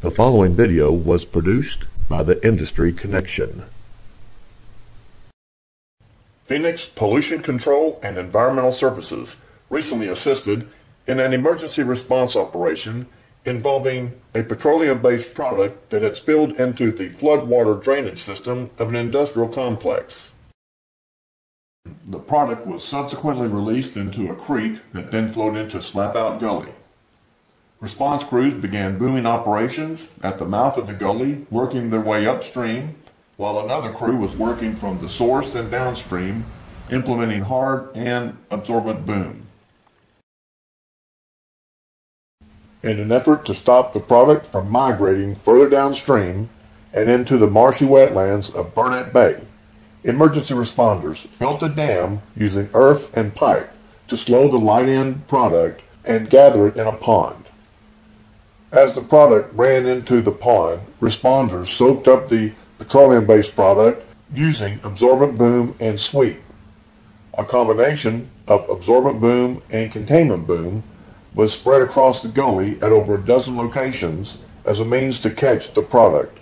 The following video was produced by the Industry Connection. Phoenix Pollution Control and Environmental Services recently assisted in an emergency response operation involving a petroleum-based product that had spilled into the floodwater drainage system of an industrial complex. The product was subsequently released into a creek that then flowed into Slapout Gully. Response crews began booming operations at the mouth of the gully, working their way upstream, while another crew was working from the source and downstream, implementing hard and absorbent boom. In an effort to stop the product from migrating further downstream and into the marshy wetlands of Burnet Bay, emergency responders built a dam using earth and pipe to slow the light end product and gather it in a pond. As the product ran into the pond, responders soaked up the petroleum-based product using absorbent boom and sweep. A combination of absorbent boom and containment boom was spread across the gully at over a dozen locations as a means to catch the product.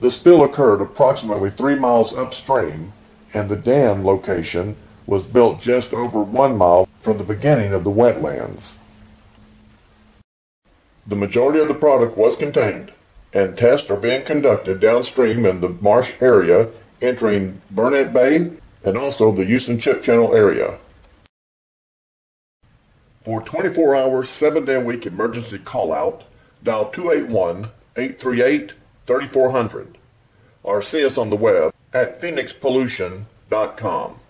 The spill occurred approximately three miles upstream, and the dam location was built just over one mile from the beginning of the wetlands. The majority of the product was contained, and tests are being conducted downstream in the marsh area entering Burnet Bay and also the Houston Ship Channel area. For 24 hours, 7 day a week emergency call out, dial 281 838 3400 or see us on the web at phoenixpollution.com.